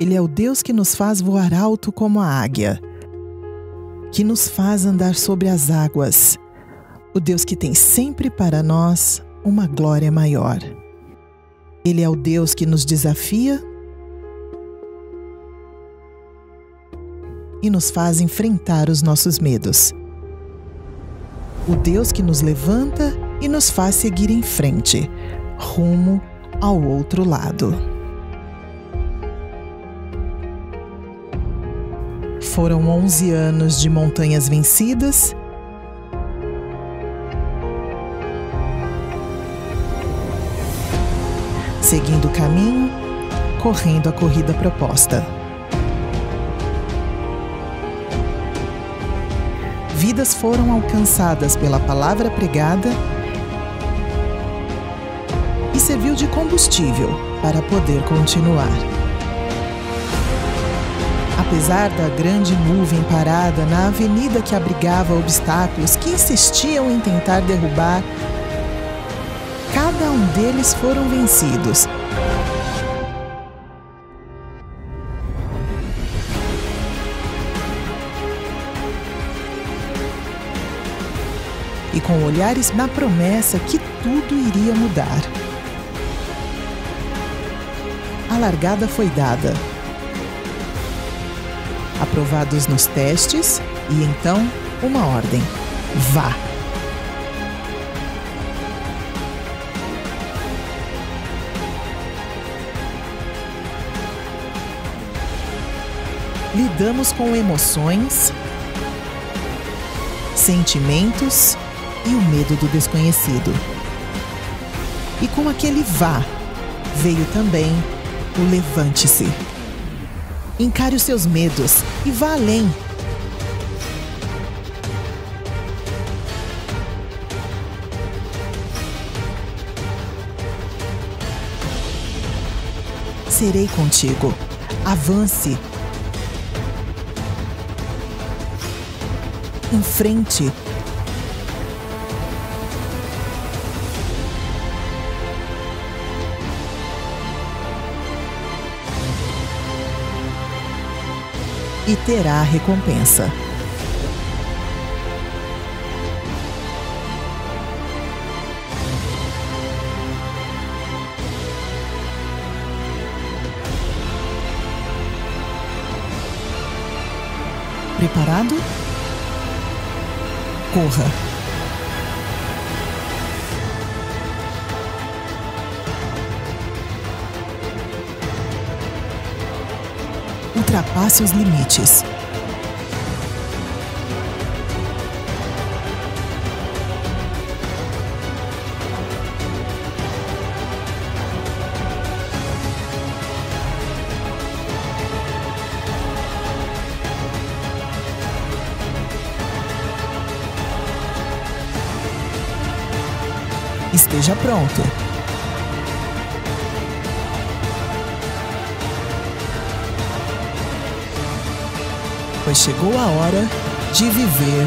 Ele é o Deus que nos faz voar alto como a águia, que nos faz andar sobre as águas, o Deus que tem sempre para nós uma glória maior. Ele é o Deus que nos desafia e nos faz enfrentar os nossos medos. O Deus que nos levanta e nos faz seguir em frente, rumo ao outro lado. Foram 11 anos de montanhas vencidas. Seguindo o caminho, correndo a corrida proposta. Vidas foram alcançadas pela palavra pregada e serviu de combustível para poder continuar. Apesar da grande nuvem parada na avenida que abrigava obstáculos que insistiam em tentar derrubar, cada um deles foram vencidos. E com olhares na promessa que tudo iria mudar. A largada foi dada aprovados nos testes e então uma ordem: vá! Lidamos com emoções, sentimentos e o medo do desconhecido. E com aquele vá veio também o levante-se. Encare os seus medos e vá além. Serei contigo. Avance. Em e terá recompensa. Preparado? Corra! Ultrapasse os limites. Esteja pronto. Pois chegou a hora de viver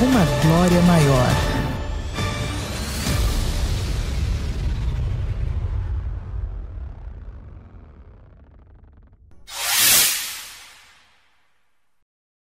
uma glória maior.